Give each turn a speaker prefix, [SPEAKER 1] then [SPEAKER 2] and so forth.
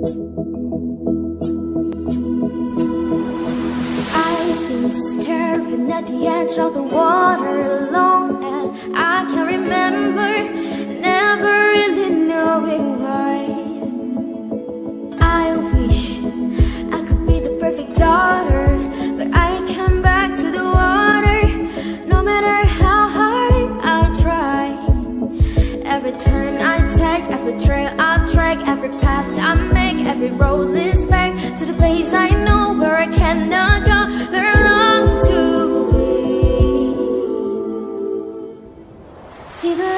[SPEAKER 1] I've been staring at the edge of the water alone as I can remember, never really knowing why. I wish I could be the perfect daughter, but I come back to the water, no matter how hard I try. Every turn I take, every trail road leads back to the place I know where I cannot go, where I long to be. See the